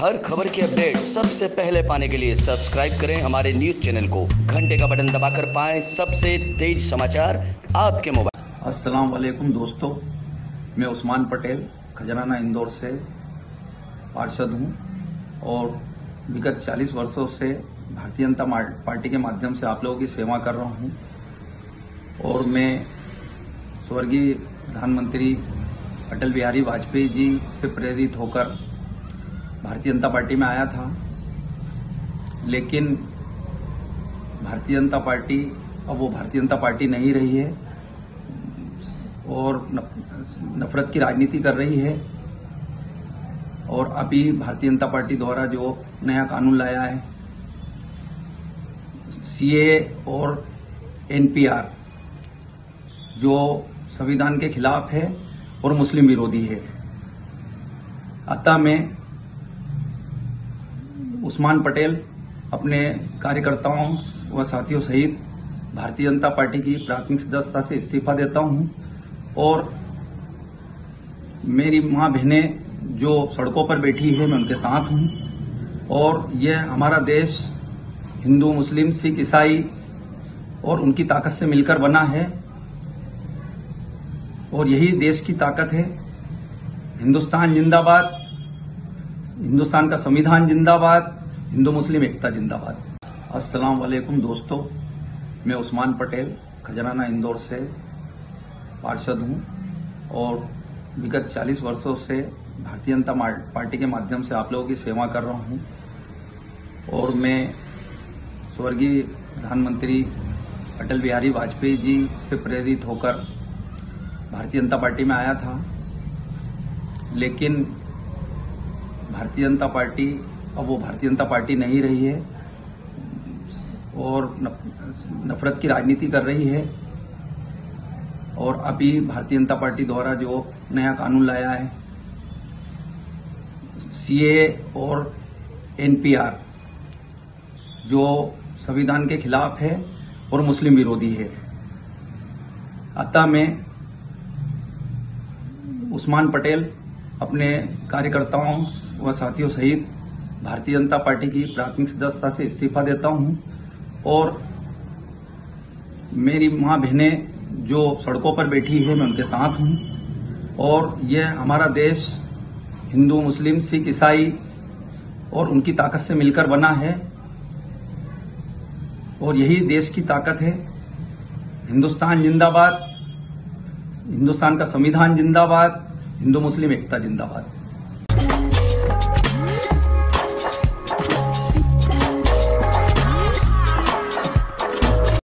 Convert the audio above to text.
हर खबर की अपडेट सबसे पहले पाने के लिए सब्सक्राइब करें हमारे न्यूज़ चैनल को। घंटे का बटन दबाकर पाएँ सबसे तेज समाचार आपके मोबाइल। अस्सलाम वालेकुम दोस्तों, मैं उस्मान पटेल खजराना इंदौर से पार्षद हूँ और विगत 40 वर्षों से भारतीय जनता पार्टी के माध्यम से आप लोगों की सेवा कर रहा हूँ और मैं स्वर्गीय प्रधानमंत्री अटल बिहारी वाजपेयी जी से प्रेरित होकर भारतीय जनता पार्टी में आया था। लेकिन भारतीय जनता पार्टी, अब वो भारतीय जनता पार्टी नहीं रही है और नफरत की राजनीति कर रही है। और अभी भारतीय जनता पार्टी द्वारा जो नया कानून लाया है, सीए और एनपीआर, जो संविधान के खिलाफ है और मुस्लिम विरोधी है। अतः मैं उस्मान पटेल, अपने कार्यकर्ताओं व साथियों सहित भारतीय जनता पार्टी की प्राथमिक सदस्यता से इस्तीफा देता हूँ और मेरी माँ बहनें जो सड़कों पर बैठी है, मैं उनके साथ हूँ और यह हमारा देश हिंदू, मुस्लिम, सिख, ईसाई और उनकी ताकत से मिलकर बना है और यही देश की ताकत है। हिंदुस्तान जिंदाबाद, हिंदुस्तान का संविधान जिंदाबाद हिंदू मुस्लिम एकता जिंदाबाद। अस्सलाम वालेकुम दोस्तों, मैं उस्मान पटेल खजराना इंदौर से पार्षद हूँ और विगत 40 वर्षों से भारतीय जनता पार्टी के माध्यम से आप लोगों की सेवा कर रहा हूँ और मैं स्वर्गीय प्रधानमंत्री अटल बिहारी वाजपेयी जी से प्रेरित होकर भारतीय जनता पार्टी में आया था। लेकिन भारतीय जनता पार्टी अब वो भारतीय जनता पार्टी नहीं रही है और नफरत की राजनीति कर रही है और अभी भारतीय जनता पार्टी द्वारा जो नया कानून लाया है, सीए और एनपीआर जो संविधान के खिलाफ है और मुस्लिम विरोधी है। अतः में उस्मान पटेल, अपने कार्यकर्ताओं व साथियों सहित भारतीय जनता पार्टी की प्राथमिक सदस्यता से इस्तीफा देता हूँ और मेरी माँ बहनें जो सड़कों पर बैठी है, मैं उनके साथ हूँ। और यह हमारा देश, हिंदू, मुस्लिम, सिख, ईसाई और उनकी ताकत से मिलकर बना है और यही देश की ताकत है। हिंदुस्तान जिंदाबाद, हिंदुस्तान का संविधान जिंदाबाद, हिंदू मुस्लिम एकता जिंदाबाद।